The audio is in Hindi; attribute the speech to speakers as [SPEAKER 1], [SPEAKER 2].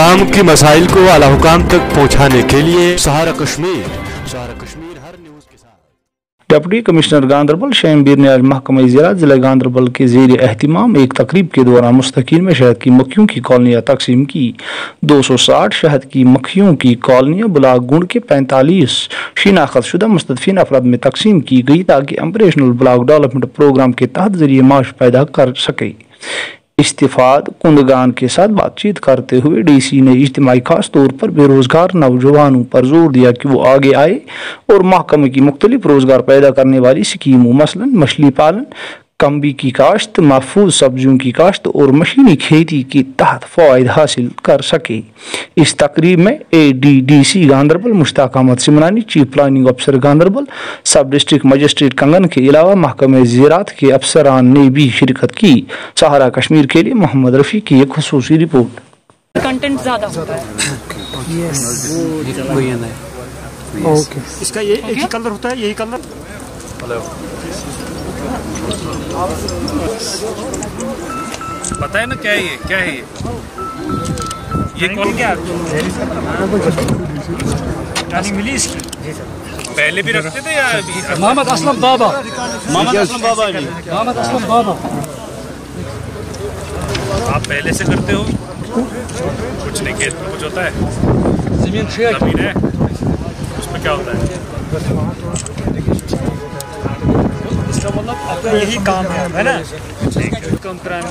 [SPEAKER 1] आम की मसाइल को अला हुकाम तक पहुँचाने के लिए सहारा कश्मीर। सहारा कश्मीर हर न्यूज़ के साथ।
[SPEAKER 2] डिप्टी कमिश्नर गांधरबल शैमबीर ने आज महकमा ज़िला, जिला गांधरबल के जेर अहतमाम एक तकरीब के दौरान मुस्तकिल में शहद की मक्खियों की कॉलोनियाँ तकसीम की। 260 शहद की मक्खियों की कॉलोनियाँ ब्लाक गुंड के 45 शिनाख्त शुदा मुस्तफ़िन अफराद में तकसीम की गई ताकि ऑपरेशनल ब्लाक डेवलपमेंट प्रोग्राम के तहत ज़रिए माश पैदा कर सके। इस्तीफाद कुंदगान के साथ बातचीत करते हुए डीसी ने इज्तमाही खास तौर पर बेरोजगार नौजवानों पर ज़ोर दिया कि वो आगे आए और महकमे की मुख्तलिफ़ रोज़गार पैदा करने वाली स्कीमों, मसलन मछली पालन कम्बी की काश्त महफूज सब्जियों की काश्त और मशीनी खेती के तहत फ़ायद हासिल कर सके। इस तकरीब में A D D C Ganderbal Mushtaq Ahmed Simrani chief planning अफसर गांधरबल सब डिस्ट्रिक्ट मजिस्ट्रेट कंगन के अलावा महकमे ज़रात के अफसरान ने भी शिरकत की। सहारा कश्मीर के लिए मोहम्मद रफ़ी की एक खसूसी रिपोर्ट।
[SPEAKER 3] कंटेंट ज़्यादा होता है।
[SPEAKER 4] ओके इसका ये एक ही कलर होता है यही कलर?
[SPEAKER 5] पता है ना क्या है ये? क्या है ये? ये कौन?
[SPEAKER 4] क्या? यानी मिली इसकी?
[SPEAKER 5] पहले भी रखते थे या अभी
[SPEAKER 4] मोहम्मद असलम बाबा। मोहम्मद असलम बाबा जी। मोहम्मद असलम बाबा।
[SPEAKER 5] आप पहले से करते हो? कुछ नहीं खेत में कुछ होता है।
[SPEAKER 4] ज़मीन शेयर
[SPEAKER 5] ज़मीन है। उसमें क्या होता है?
[SPEAKER 4] आपका यही काम है है ना? कम कराना।